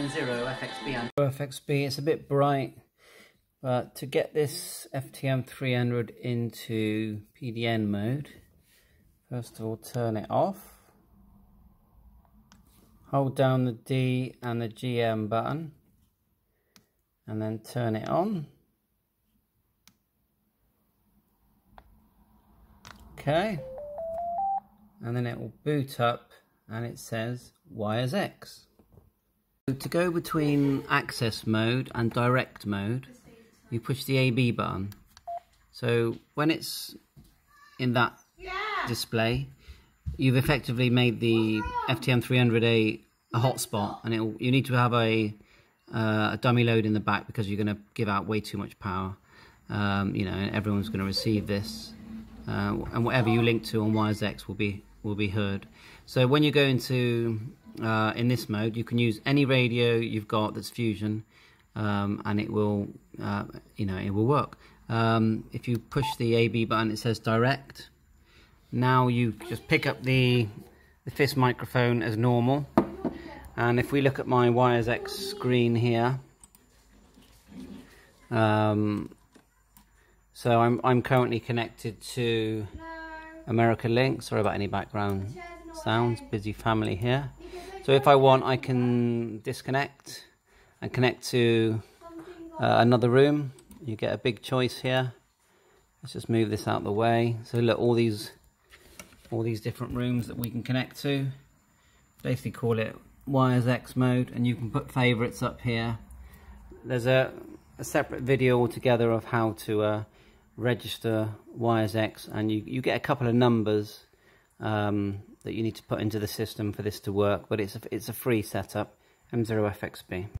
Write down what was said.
M0 FXB. FXB, it's a bit bright, but to get this FTM 300 into PDN mode, first of all turn it off. Hold down the D and the GM button and then turn it on. Okay. And then it will boot up and it says wires X. To go between access mode and direct mode, you push the AB button. So when it's in that yeah. display, you've effectively made the FTM300A a hotspot, and it you need to have a uh, a dummy load in the back because you're going to give out way too much power. Um, you know, everyone's going to receive this, uh, and whatever you link to on Wires X will be will be heard. So when you go into uh, in this mode, you can use any radio you've got that's Fusion, um, and it will uh, you know it will work. Um, if you push the AB button, it says direct. Now you just pick up the the FIS microphone as normal. And if we look at my Wires X screen here um, so I'm, I'm currently connected to America Link sorry about any background sounds busy family here. So if I want I can disconnect and connect to uh, another room. You get a big choice here. Let's just move this out the way. So look all these all these different rooms that we can connect to. Basically call it Wires X mode and you can put favorites up here. There's a, a separate video altogether of how to uh, register Wires X and you, you get a couple of numbers um, that you need to put into the system for this to work but it's a, it's a free setup M0FXB.